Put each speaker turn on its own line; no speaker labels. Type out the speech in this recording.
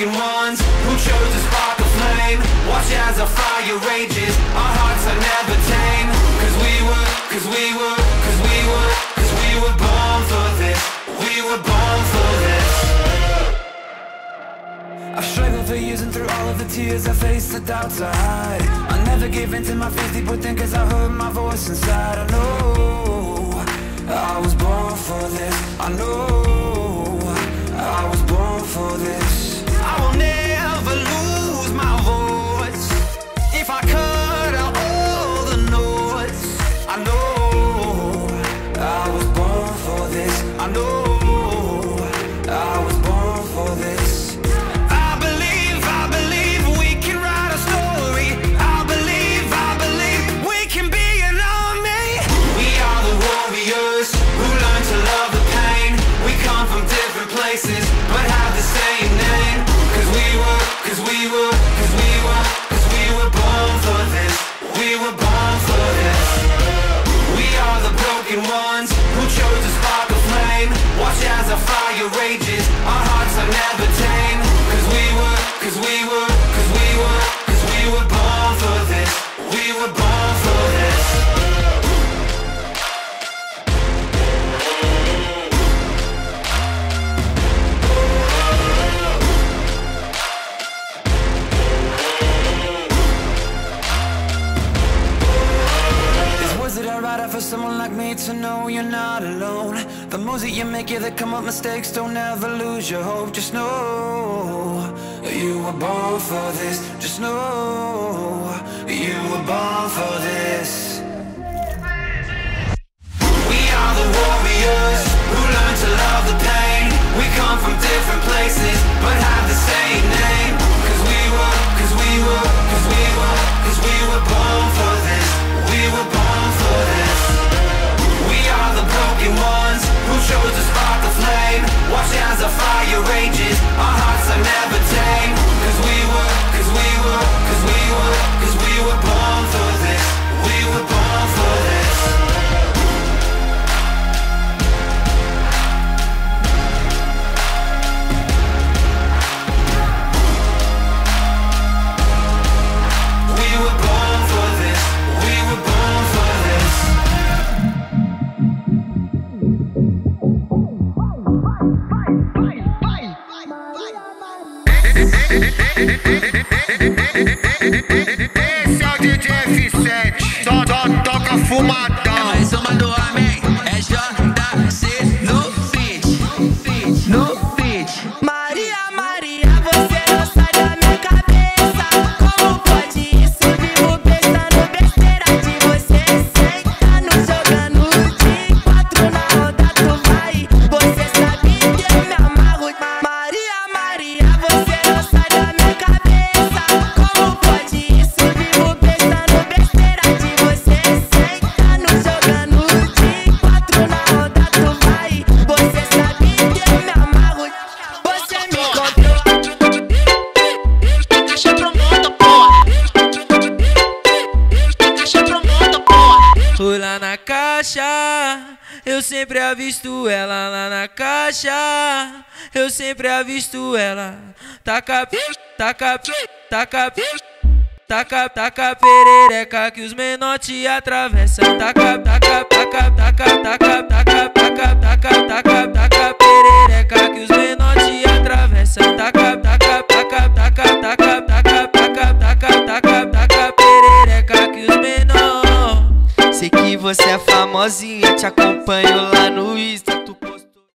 broken ones who chose to spark a flame. Watch as our fire rages, our hearts are never tame. Cause we were, cause we were, cause we were, cause we were born for this. We were born for this. I've struggled for years and through all of the tears I faced the doubts I hide I never gave in to my fears deep within cause I heard my voice inside know fire rages, our hearts are never tame. Cause we were, cause we were, cause we were, cause we were born for this. We were born for this. These words that I for someone like me to know you're not alone. The moves that you make, yeah, that come up mistakes. Don't ever lose your hope. Just know you were born for this. Just know you were born for this.
Esse é o DJ F7, só, toca fumadão.
Eu
sempre avisto ela lá na caixa. Eu sempre avisto ela. Taca, taca, taca, taca, taca perereca que os menor atravessam. Taca, taca, taca, taca, taca, taca, taca, taca. E te acompanho lá